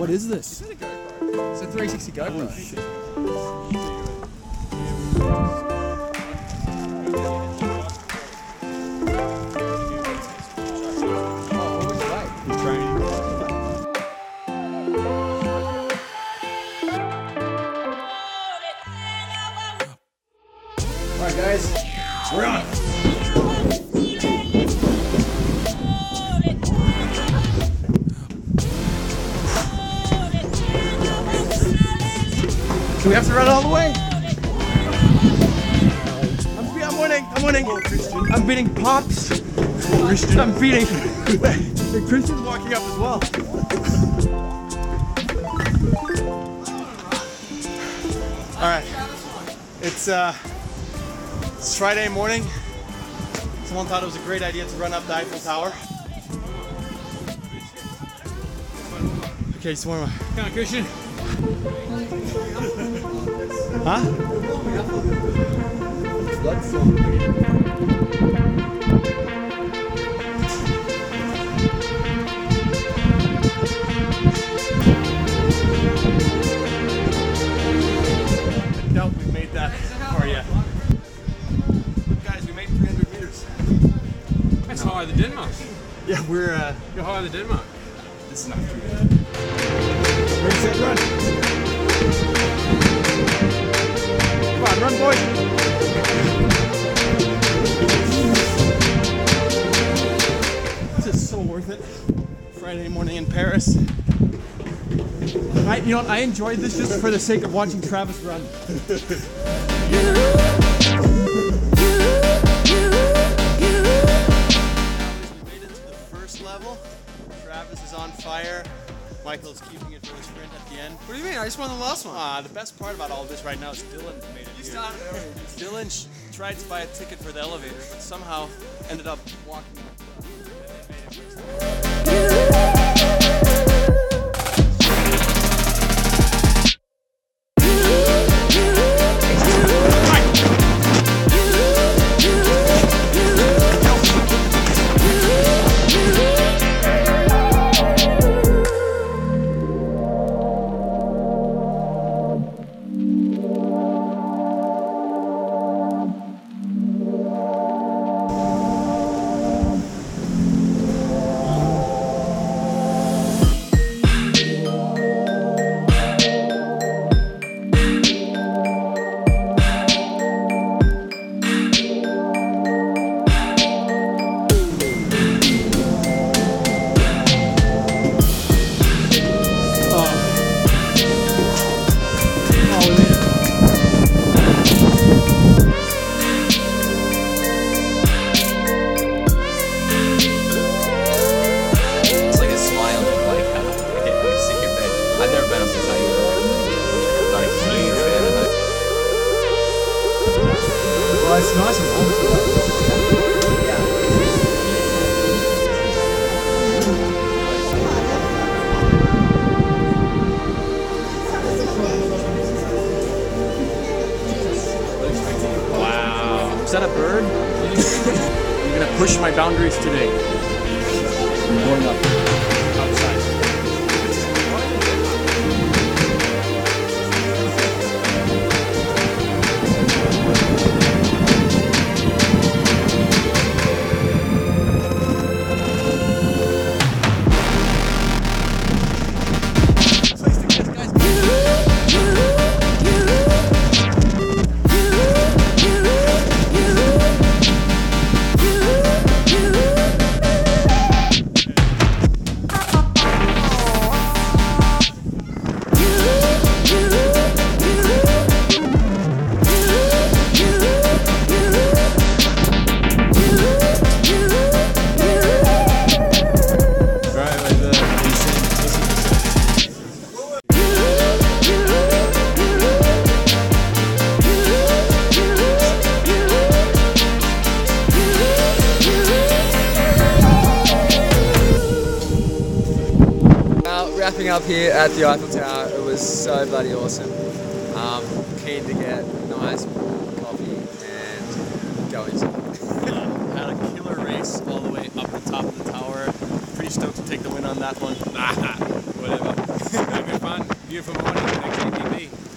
What is this? It's a GoPro. It's a 360 GoPro. We have to run all the way? I'm, be- I'm winning. I'm winning. I'm beating Pops. I'm beating. And Christian's walking up as well. All right. It's uh, it's Friday morning. Someone thought it was a great idea to run up the Eiffel Tower. Okay, so where am Come on, Christian. Huh? I doubt we made that far yet. Guys, we made 300 meters. That's higher than Denmark. Yeah, we're uh, You're higher than Denmark. this is not true. Ready, set, run. Worth it. Friday morning in Paris. I, you know? I enjoyed this just for the sake of watching Travis run. We made it to the first level. Travis is on fire. Michael's keeping it for his friend at the end. What do you mean? I just won the last one. Ah, the best part about all this right now is Dylan made it. here. Dylan tried to buy a ticket for the elevator, but somehow ended up walking. I'm gonna push my boundaries today. I'm going up. Up here at the Eiffel Tower, it was so bloody awesome. Um, keen to get nice coffee and go inside. had a killer race all the way up the top of the tower. Pretty stoked to take the win on that one. Whatever. Having fun, beautiful morning, ATV.